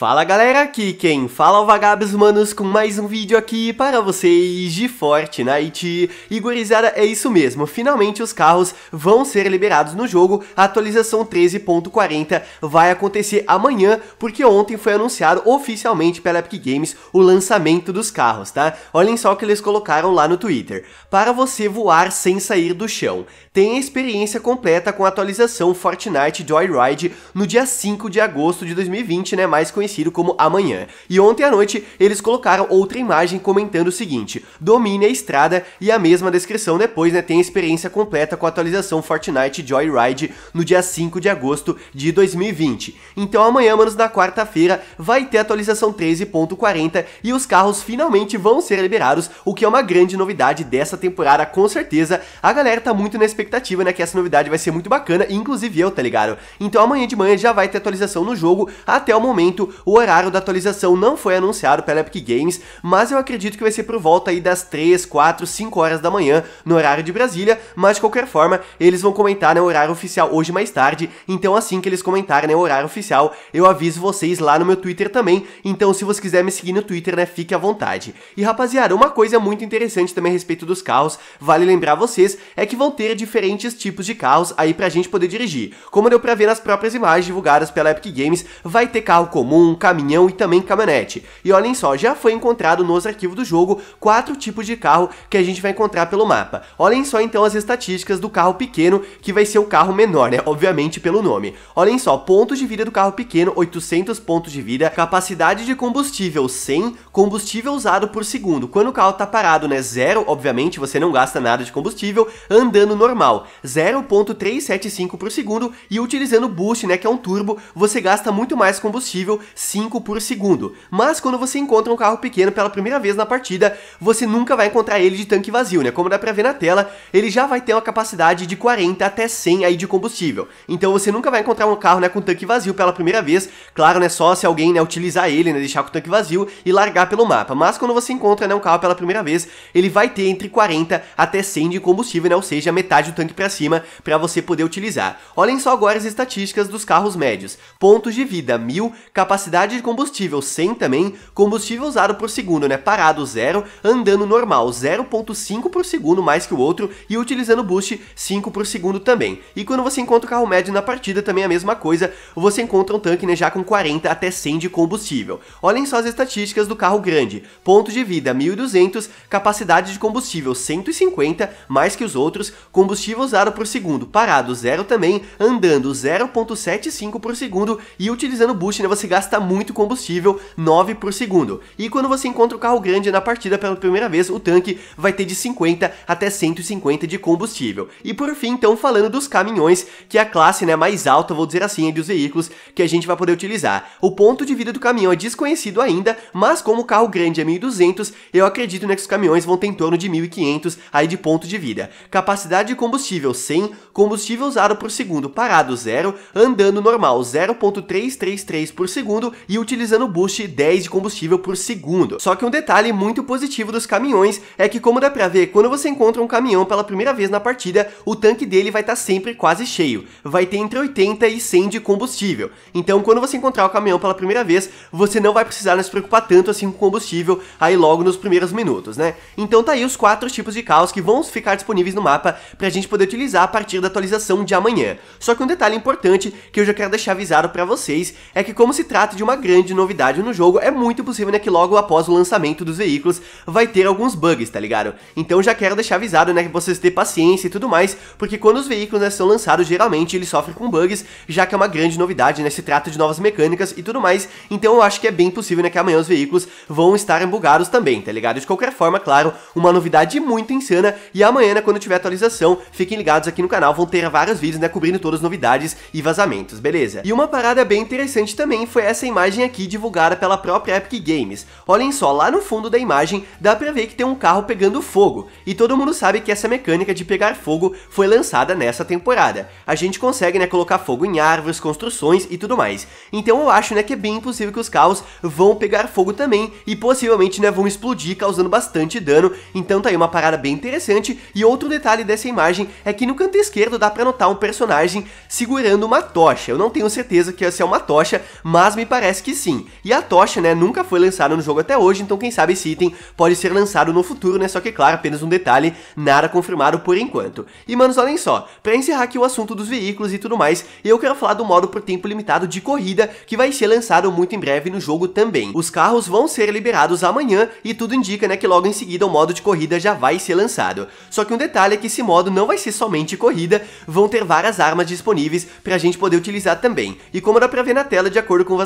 Fala galera, aqui quem fala é o Vagabos Manos com mais um vídeo aqui para vocês de Fortnite. E gurizada, é isso mesmo, finalmente os carros vão ser liberados no jogo, a atualização 13.40 vai acontecer amanhã, porque ontem foi anunciado oficialmente pela Epic Games o lançamento dos carros, tá? Olhem só o que eles colocaram lá no Twitter. Para você voar sem sair do chão, tem a experiência completa com a atualização Fortnite Joyride no dia 5 de agosto de 2020, né, mais conhecido como amanhã. E ontem à noite eles colocaram outra imagem comentando o seguinte: domine a estrada e a mesma descrição depois, né? Tem a experiência completa com a atualização Fortnite Joyride no dia 5 de agosto de 2020. Então amanhã, manos, na quarta-feira, vai ter a atualização 13.40 e os carros finalmente vão ser liberados, o que é uma grande novidade dessa temporada, com certeza. A galera tá muito na expectativa, né? Que essa novidade vai ser muito bacana, inclusive eu, tá ligado? Então amanhã de manhã já vai ter atualização no jogo. Até o momento, o horário da atualização não foi anunciado pela Epic Games, mas eu acredito que vai ser por volta aí das 3, 4, 5 horas da manhã no horário de Brasília, mas de qualquer forma, eles vão comentar né, o horário oficial hoje mais tarde, então assim que eles comentarem né, o horário oficial, eu aviso vocês lá no meu Twitter também, então se você quiser me seguir no Twitter, né, fique à vontade. E rapaziada, uma coisa muito interessante também a respeito dos carros, vale lembrar vocês, é que vão ter diferentes tipos de carros aí pra gente poder dirigir. Como deu pra ver nas próprias imagens divulgadas pela Epic Games, vai ter carro comum, comum, caminhão e também caminhonete. E olhem só, já foi encontrado nos arquivos do jogo quatro tipos de carro que a gente vai encontrar pelo mapa. Olhem só então as estatísticas do carro pequeno, que vai ser o carro menor, né? Obviamente pelo nome. Olhem só, pontos de vida do carro pequeno, 800 pontos de vida, capacidade de combustível 100, combustível usado por segundo. Quando o carro tá parado, né? Zero, obviamente, você não gasta nada de combustível, andando normal, 0.375 por segundo e utilizando boost, né, que é um turbo, você gasta muito mais combustível 5 por segundo. Mas quando você encontra um carro pequeno pela primeira vez na partida, você nunca vai encontrar ele de tanque vazio, né? Como dá pra ver na tela, ele já vai ter uma capacidade de 40 até 100 aí de combustível. Então você nunca vai encontrar um carro, né, com tanque vazio pela primeira vez. Claro, né, só se alguém, né, utilizar ele, né, deixar com o tanque vazio e largar pelo mapa. Mas quando você encontra, né, um carro pela primeira vez, ele vai ter entre 40 até 100 de combustível, né? Ou seja, metade do tanque para cima para você poder utilizar. Olhem só agora as estatísticas dos carros médios. Pontos de vida 1000, capacidade capacidade de combustível 100 também, combustível usado por segundo, né, parado 0, andando normal 0.5 por segundo mais que o outro e utilizando boost 5 por segundo também. E quando você encontra o carro médio na partida também é a mesma coisa, você encontra um tanque né, já com 40 até 100 de combustível. Olhem só as estatísticas do carro grande, ponto de vida 1200, capacidade de combustível 150, mais que os outros, combustível usado por segundo, parado 0 também, andando 0.75 por segundo e utilizando boost, né, você gasta muito combustível, 9 por segundo. E quando você encontra o carro grande na partida pela primeira vez, o tanque vai ter de 50 até 150 de combustível. E por fim, então, falando dos caminhões, que é a classe né, mais alta, vou dizer assim, dos veículos que a gente vai poder utilizar. O ponto de vida do caminhão é desconhecido ainda, mas como o carro grande é 1200, eu acredito né, que os caminhões vão ter em torno de 1500 aí de ponto de vida. Capacidade de combustível 100, combustível usado por segundo parado 0, andando normal 0.333 por segundo segundo e utilizando boost 10 de combustível por segundo. Só que um detalhe muito positivo dos caminhões é que, como dá pra ver, quando você encontra um caminhão pela primeira vez na partida, o tanque dele vai estar tá sempre quase cheio. Vai ter entre 80 e 100 de combustível. Então, quando você encontrar o caminhão pela primeira vez, você não vai precisar se preocupar tanto assim com combustível aí logo nos primeiros minutos, né? Então tá aí os quatro tipos de carros que vão ficar disponíveis no mapa pra gente poder utilizar a partir da atualização de amanhã. Só que um detalhe importante que eu já quero deixar avisado para vocês é que como se trata trata de uma grande novidade no jogo, é muito possível né, que logo após o lançamento dos veículos vai ter alguns bugs, tá ligado? Então já quero deixar avisado, né, que vocês terem paciência e tudo mais, porque quando os veículos né, são lançados, geralmente eles sofrem com bugs, já que é uma grande novidade, né, se trata de novas mecânicas e tudo mais, então eu acho que é bem possível, né, que amanhã os veículos vão estar bugados também, tá ligado? De qualquer forma, claro, uma novidade muito insana, e amanhã, né, quando tiver atualização, fiquem ligados aqui no canal, vão ter vários vídeos, né, cobrindo todas as novidades e vazamentos, beleza? E uma parada bem interessante também foi essa imagem aqui divulgada pela própria Epic Games. Olhem só, lá no fundo da imagem dá pra ver que tem um carro pegando fogo, e todo mundo sabe que essa mecânica de pegar fogo foi lançada nessa temporada. A gente consegue, né, colocar fogo em árvores, construções e tudo mais. Então eu acho, né, que é bem possível que os carros vão pegar fogo também, e possivelmente, né, vão explodir, causando bastante dano, então tá aí uma parada bem interessante, e outro detalhe dessa imagem é que no canto esquerdo dá pra notar um personagem segurando uma tocha. Eu não tenho certeza que essa é uma tocha, mas me parece que sim. E a tocha, né, nunca foi lançada no jogo até hoje, então quem sabe esse item pode ser lançado no futuro, né? Só que, claro, apenas um detalhe, nada confirmado por enquanto. E, manos, olhem só, pra encerrar aqui o assunto dos veículos e tudo mais, eu quero falar do modo por tempo limitado de corrida, que vai ser lançado muito em breve no jogo também. Os carros vão ser liberados amanhã e tudo indica, né, que logo em seguida o modo de corrida já vai ser lançado. Só que um detalhe é que esse modo não vai ser somente corrida, vão ter várias armas disponíveis pra gente poder utilizar também. E como dá pra ver na tela, de acordo com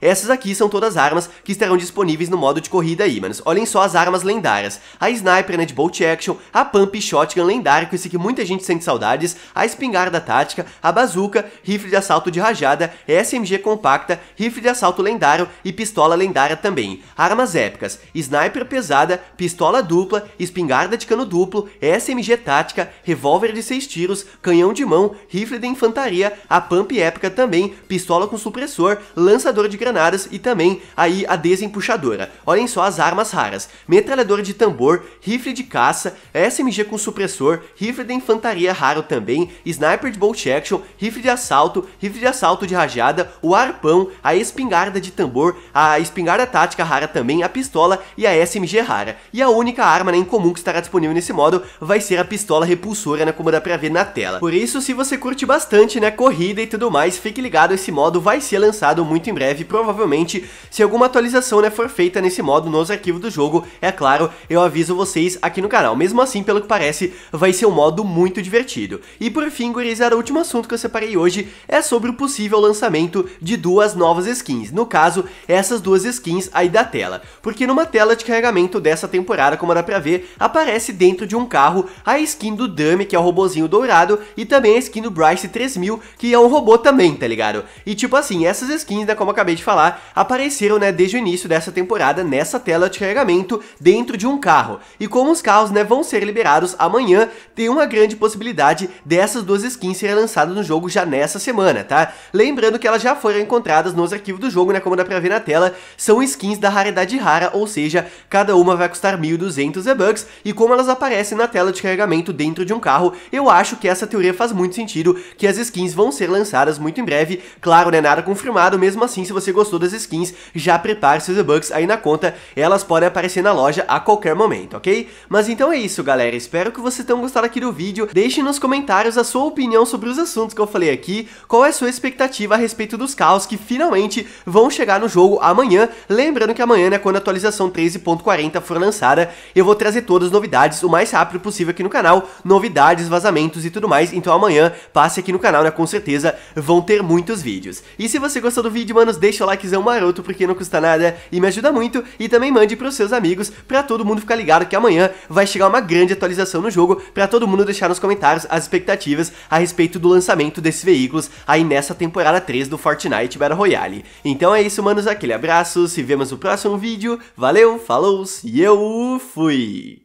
essas aqui são todas as armas que estarão disponíveis no modo de corrida aí, manos. Olhem só as armas lendárias. A Sniper, né, de Bolt Action, a Pump Shotgun lendária, com esse que muita gente sente saudades, a Espingarda Tática, a Bazooka, rifle de assalto de rajada, SMG compacta, rifle de assalto lendário e pistola lendária também. Armas épicas, Sniper pesada, pistola dupla, espingarda de cano duplo, SMG tática, revólver de 6 tiros, canhão de mão, rifle de infantaria, a Pump épica também, pistola com supressor, lançador de granadas e também aí a desempuxadora. Olhem só as armas raras, metralhadora de tambor, rifle de caça, SMG com supressor, rifle de infantaria raro também, sniper de bolt action, rifle de assalto, rifle de assalto de rajada, o arpão, a espingarda de tambor, a espingarda tática rara também, a pistola e a SMG rara. E a única arma né, em comum que estará disponível nesse modo vai ser a pistola repulsora, né, como dá pra ver na tela. Por isso, se você curte bastante, né, corrida e tudo mais, fique ligado, esse modo vai ser lançado muito em breve, provavelmente, se alguma atualização, né, for feita nesse modo nos arquivos do jogo, é claro, eu aviso vocês aqui no canal. Mesmo assim, pelo que parece, vai ser um modo muito divertido. E por fim, gurizada, o último assunto que eu separei hoje é sobre o possível lançamento de duas novas skins. No caso, essas duas skins aí da tela. Porque numa tela de carregamento dessa temporada, como dá pra ver, aparece dentro de um carro a skin do Dummy, que é o robozinho dourado, e também a skin do Bryce 3000, que é um robô também, tá ligado? E tipo assim, essas skins, como acabei de falar, apareceram, né, desde o início dessa temporada nessa tela de carregamento dentro de um carro. E como os carros, né, vão ser liberados amanhã, tem uma grande possibilidade dessas duas skins serem lançadas no jogo já nessa semana, tá? Lembrando que elas já foram encontradas nos arquivos do jogo, né, como dá pra ver na tela, são skins da raridade rara, ou seja, cada uma vai custar 1.200 V-Bucks, e como elas aparecem na tela de carregamento dentro de um carro, eu acho que essa teoria faz muito sentido, que as skins vão ser lançadas muito em breve, claro, né, nada confirmado, mesmo assim, se você gostou das skins, já prepare seus V-Bucks aí na conta, elas podem aparecer na loja a qualquer momento, ok? Mas então é isso, galera, espero que vocês tenham gostado aqui do vídeo, deixe nos comentários a sua opinião sobre os assuntos que eu falei aqui, qual é a sua expectativa a respeito dos carros que finalmente vão chegar no jogo amanhã, lembrando que amanhã, né, quando a atualização 13.40 for lançada, eu vou trazer todas as novidades o mais rápido possível aqui no canal, novidades, vazamentos e tudo mais, então amanhã passe aqui no canal, né, com certeza vão ter muitos vídeos. E se você gostou do vídeo, manos, deixa o likezão maroto, porque não custa nada e me ajuda muito, e também mande pros seus amigos, pra todo mundo ficar ligado que amanhã vai chegar uma grande atualização no jogo, pra todo mundo deixar nos comentários as expectativas a respeito do lançamento desses veículos aí nessa temporada 3 do Fortnite Battle Royale. Então é isso, manos, aquele abraço, se vemos no próximo vídeo, valeu, falou e eu fui!